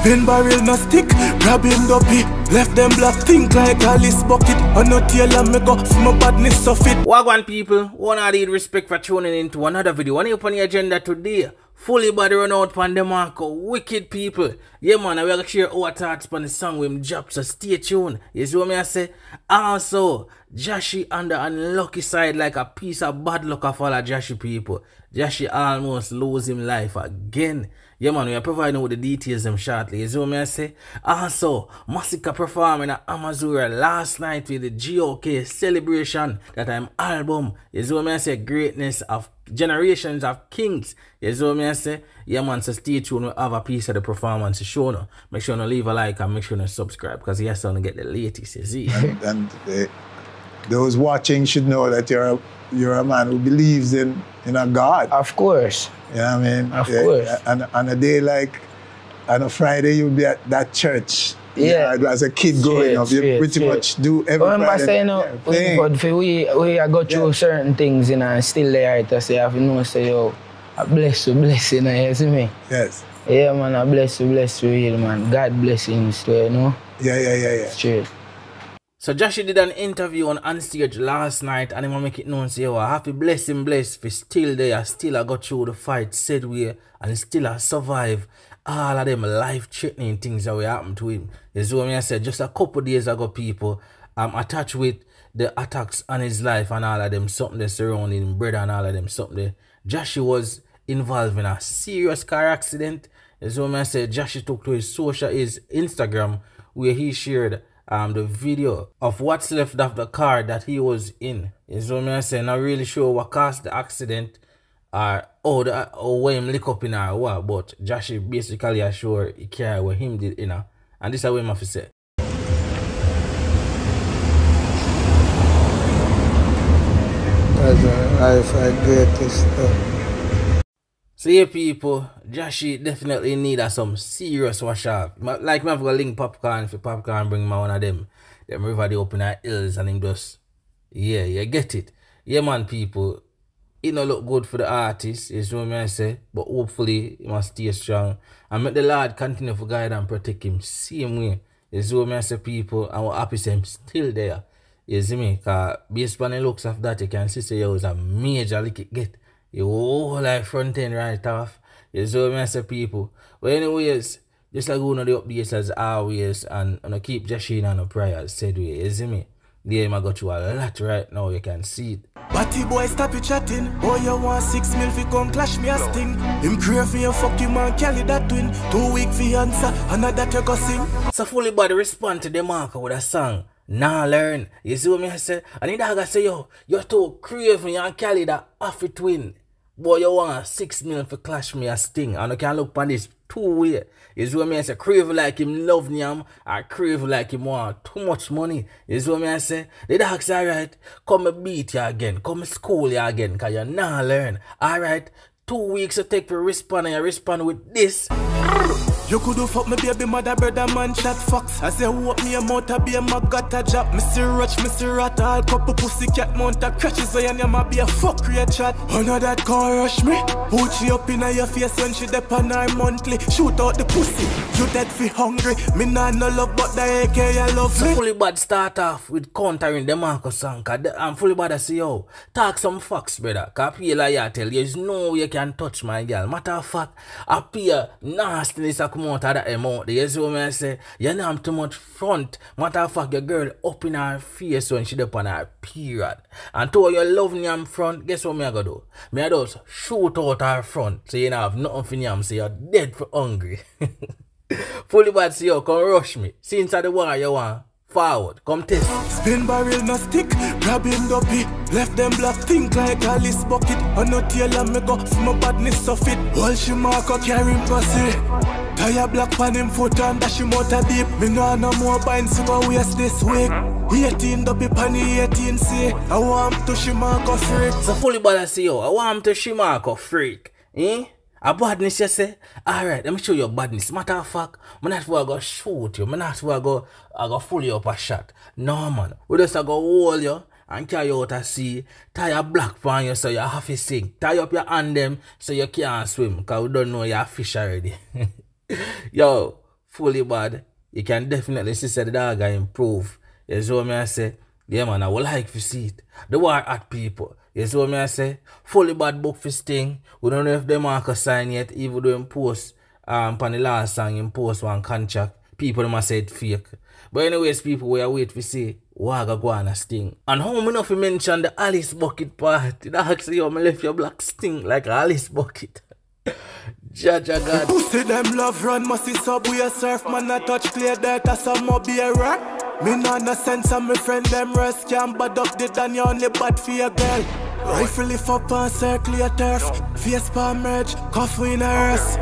Spin barrel no stick, grab him dopey. Left them black think like Alice bucket. On no tail and me go my badness of it. Wagwan people, one of the respect for tuning into another video. One up on the agenda today. Fully body run out pan Demarco. Oh, wicked people. Yeah man, I will share our thoughts on the song with drop, so stay tuned. You see what me I say? Also, Jahshii on the unlucky side like a piece of bad luck of all the Jahshii people. Jahshii almost lose him life again. Yeah man, we are providing with the details them shortly. You see what I say? Also, Masicka performing at Amazura last night with the GOK celebration that I'm album. You see what I say? Greatness of generations of kings. You see what I say? Yeah man, so stay tuned. We'll have a piece of the performance to show no. Make sure you leave a like and make sure you subscribe because yes, I'm going to get the latest. You see? and, and uh, those watching should know that you're a, you're a man who believes in, in a God. Of course. You know what I mean? Of course. And on a day like on a Friday, you'll be at that church. Yeah. As a kid growing up, you pretty much do every Remember Friday. saying, you know, yeah, for we, we I go through Yeah. certain things, you know, and still there to say, I have to know, say, yo, I bless you, bless you, you see me? Yes. Yeah, man, I bless you, bless you, real, man. God to you, you know? Yeah, yeah, yeah, yeah. Straight. So Jahshii did an interview on OnStage last night and he want make it known say, oh, happy blessing bless for still there, still I got through the fight, said we and still I survive all of them life threatening things that will happen to him. You see what I said? Just a couple days ago people I'm attached with the attacks on his life and all of them, something that surrounding him, brother and all of them, something there. Was involved in a serious car accident. You see what I said? Jahshii took to his social his Instagram where he shared um the video of what's left of the car that he was in. You see what I say? Not really sure what caused the accident or oh the or where him lick up in or what, but Jahshii basically assure he care what him did you know. And this is what him have say. A life I greatest stuff. So yeah, people, Jahshii definitely need a some serious wash up. Like me have got link popcorn for popcorn bring my one of them. Them river they open our hills and him just yeah, you get it. Yeah man people. It not look good for the artist, is what I say. But hopefully he must stay strong. And make the Lord continue to guide and protect him same way. Is what I say people and we're happy him still there. You see me? Cause based on the looks of that, you can see say yo, it's a major lick it get. You whole like front end right off. You see what me I people. But anyways, just like one of the updates as always and, and I keep Jahshii on the prayers said way, you see me? The aim I got you a lot right now, you can see it. Batty boy stop you chatting. Boy you want six mil fi come clash me a sting. Him crave for you fuck him and carry that twin. Two week fi answer, and that you go sing. So fully body respond to Demarco with a song. Nah learn. You see what me I say? And the dog say, yo, you're too crazy and carry that off twin. Boy, you want six million for clash me a sting. And you can look on this two way. See what me I say? Crave like him love Nyam. Um, I crave like him want too much money. See what me I say? The dog say, alright, come beat you again. Come school you again. Cause you nah learn. Alright. Two weeks to take for respond and you respond with this. You could do fuck me baby mother brother man chat fox. I say what me a mouth a be a mag got a job. Mr. Roach, Mr. Rat, all couple pussy cat mount a crutches so you ma be a fuck rate chat. No that can't rush me. Put she up in your face when she dep on her monthly. Shoot out the pussy. You dead fi hungry. Me nah no love but the AK you love So me. fully bad start off with countering Demarco's song. Cause I'm fully bad I say yo. Talk some facts, brother. Like you tell you, there's no way you can touch my girl. Matter of fact, appear nastiness come out of that amount. You see what I say? You know I'm too much front. Matter of fact, your girl up in her face when she up on her period. And to you love me am front, guess what me I gonna do? Me I just shoot out her front. So you know have nothing for yam, so you're dead for hungry. Fully bad see you, come rush me. Since I the war you want, forward, come test. Spin barrel no stick, grab him dopey. Left them black think like Alice bucket. On no tail and me go for my badness of it. While she mark up carry pussy. Tire black pan him foot and dash him out a deep. Me know no more to go waste this week. 18 dopey pan the 18 say. I want to up freak. So fully bad I see you, I want to shimark freak. Eh? A badness you say? Alright, let me show you a badness. Matter of fact, I'm not I go shoot you. I'm not I go I go pull you up a shot. No man. We just I go hold you and carry out to sea. Tie a black pan you so you have to sink. Tie up your hand them so you can't swim. Cause we don't know you're a fish already. Yo, fully bad, you can definitely see that the dog I improve. You see what me I say? Yeah man, I would like to see it. The war at people. You see what me I say? Fully bad book for Sting. We don't know if Demarco sign yet, even though him post um on the last song him post one contract. People must say it fake. But anyways, people, we are wait to see Waga Guana Sting. And how many of you mention the Alice Bucket part? Ask you how me left your black Sting like Alice Bucket. Jaja God. Pussy them love run, must see subway surf, man, I touch clear dirt, as some more be a rock. Me nah no sense of my friend them rest can bad up the than you only bad for your girl. Rifle lift up and circle your turf, face palm merge, coffee in a hearse.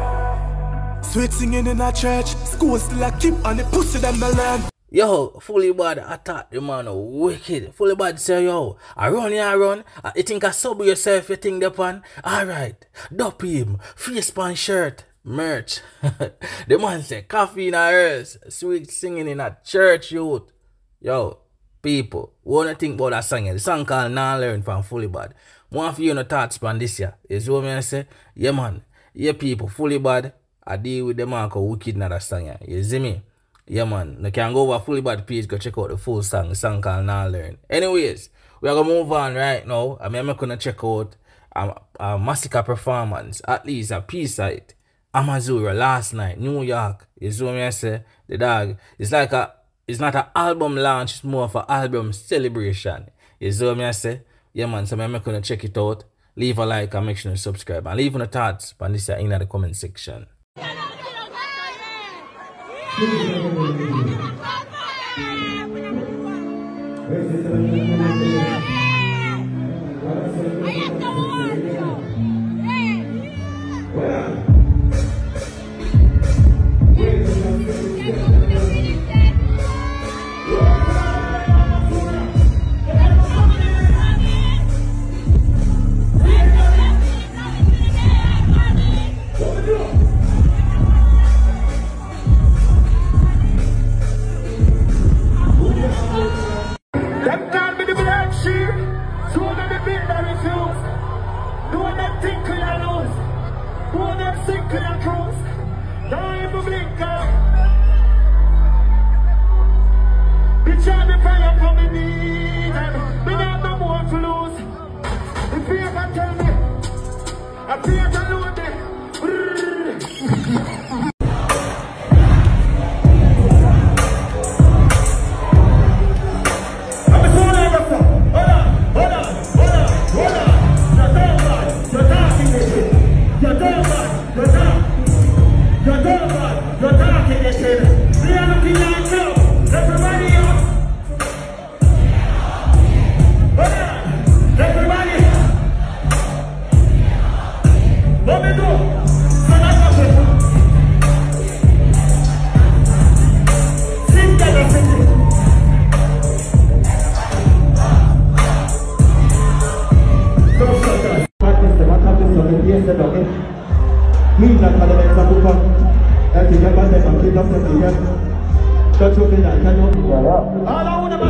Sweet singing in a church, school still a keep and the pussy them learn. Yo, fully bad attack the man wicked. Fully bad say yo, I run ya run. Uh, you think I sub yourself, you think the pan? Alright, dop him, face pan shirt, merch. the man say coffee in a hearse, sweet singing in a church youth. Yo, people, wanna think about that song? The song called Nah Learn from Fully Bad. One of you no thoughts on this year. See what I say? Yeah man, yeah people, fully bad. I deal with the man called wicked in that song. You see me? Yeah, man. You can go over fully bad page, go check out the full song, the song called Nah Learn. Anyways, we are gonna move on right now. I mean, I'm gonna check out a, a Masicka performance, at least a peace site. Amazura last night, New York. You see what I say? The dog. It's like a it's not an album launch, it's more of an album celebration. You see what I say? Yeah man, so I'm gonna check it out. Leave a like and make sure you subscribe. And leave your thoughts on this uh, in the comment section. Them Don't even blink up. Bitch on the fire for me need. Me not no to lose. If you ever tell me, I me. Church of Kenya, Kenya.